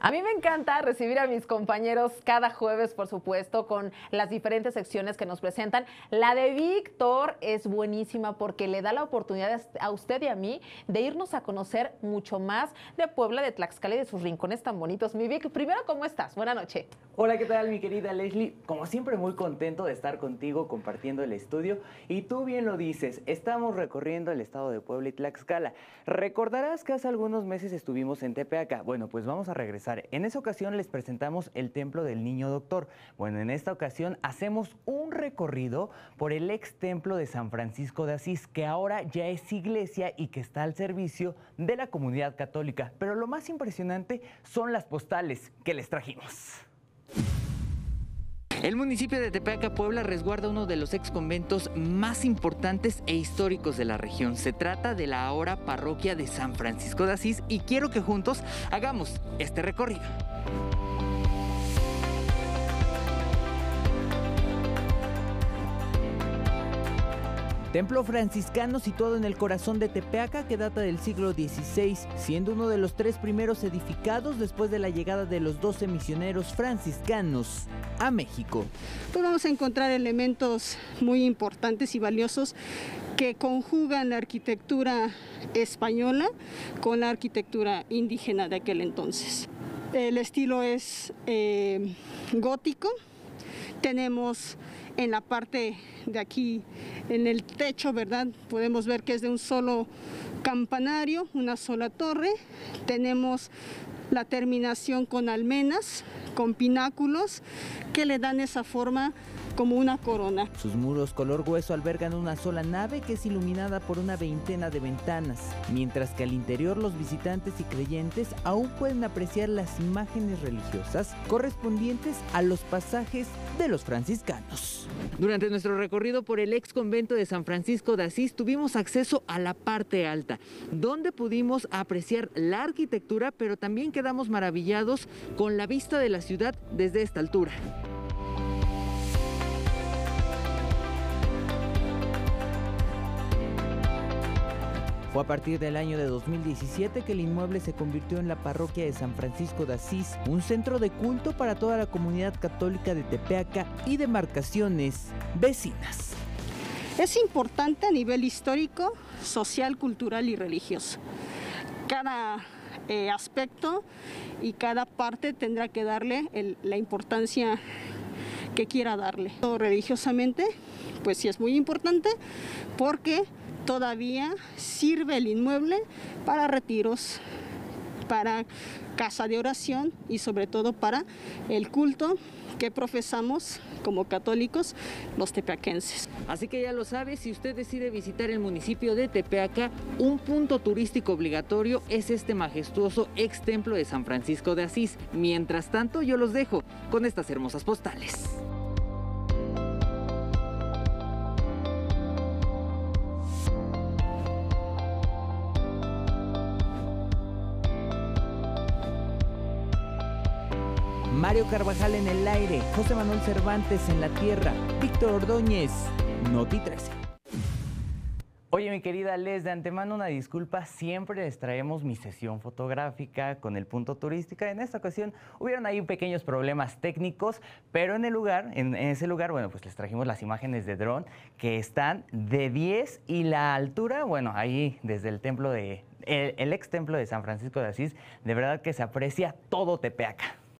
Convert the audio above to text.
A mí me encanta recibir a mis compañeros cada jueves, por supuesto, con las diferentes secciones que nos presentan. La de Víctor es buenísima porque le da la oportunidad a usted y a mí de irnos a conocer mucho más de Puebla, de Tlaxcala y de sus rincones tan bonitos. Mi Vic, primero, ¿cómo estás? Buenas noches. Hola, ¿qué tal, mi querida Leslie? Como siempre, muy contento de estar contigo compartiendo el estudio. Y tú bien lo dices, estamos recorriendo el estado de Puebla y Tlaxcala. Recordarás que hace algunos meses estuvimos en Tepeaca. Bueno, pues vamos a regresar en esa ocasión les presentamos el Templo del Niño Doctor. Bueno, en esta ocasión hacemos un recorrido por el ex templo de San Francisco de Asís, que ahora ya es iglesia y que está al servicio de la comunidad católica. Pero lo más impresionante son las postales que les trajimos. El municipio de Tepeaca, Puebla, resguarda uno de los ex conventos más importantes e históricos de la región. Se trata de la ahora parroquia de San Francisco de Asís y quiero que juntos hagamos este recorrido. Templo franciscano situado en el corazón de Tepeaca que data del siglo XVI, siendo uno de los tres primeros edificados después de la llegada de los 12 misioneros franciscanos a México. Pues vamos a encontrar elementos muy importantes y valiosos que conjugan la arquitectura española con la arquitectura indígena de aquel entonces. El estilo es eh, gótico, tenemos en la parte de aquí, en el techo, ¿verdad? Podemos ver que es de un solo campanario, una sola torre. Tenemos la terminación con almenas, con pináculos, que le dan esa forma como una corona. Sus muros color hueso albergan una sola nave que es iluminada por una veintena de ventanas, mientras que al interior los visitantes y creyentes aún pueden apreciar las imágenes religiosas correspondientes a los pasajes de los franciscanos. Durante nuestro recorrido por el ex convento de San Francisco de Asís tuvimos acceso a la parte alta, donde pudimos apreciar la arquitectura, pero también quedamos maravillados con la vista de la ciudad desde esta altura. Fue a partir del año de 2017 que el inmueble se convirtió en la parroquia de San Francisco de Asís, un centro de culto para toda la comunidad católica de Tepeaca y demarcaciones vecinas. Es importante a nivel histórico, social, cultural y religioso. Cada eh, aspecto y cada parte tendrá que darle la importancia que quiera darle. Religiosamente, pues sí es muy importante porque todavía sirve el inmueble para retiros, para casa de oración y sobre todo para el culto que profesamos como católicos los tepeaquenses. Así que ya lo sabe, si usted decide visitar el municipio de Tepeaca, un punto turístico obligatorio es este majestuoso ex templo de San Francisco de Asís. Mientras tanto, yo los dejo con estas hermosas postales. Mario Carvajal en el aire, José Manuel Cervantes en la tierra, Víctor Ordóñez, Noti 13. Oye, mi querida Les, de antemano una disculpa, siempre les traemos mi sesión fotográfica con el punto turístico. En esta ocasión hubieron ahí pequeños problemas técnicos, pero en el lugar, en, ese lugar, bueno, pues les trajimos las imágenes de dron que están de 10 y la altura, bueno, ahí desde el templo de, el ex templo de San Francisco de Asís, de verdad que se aprecia todo Tepeaca.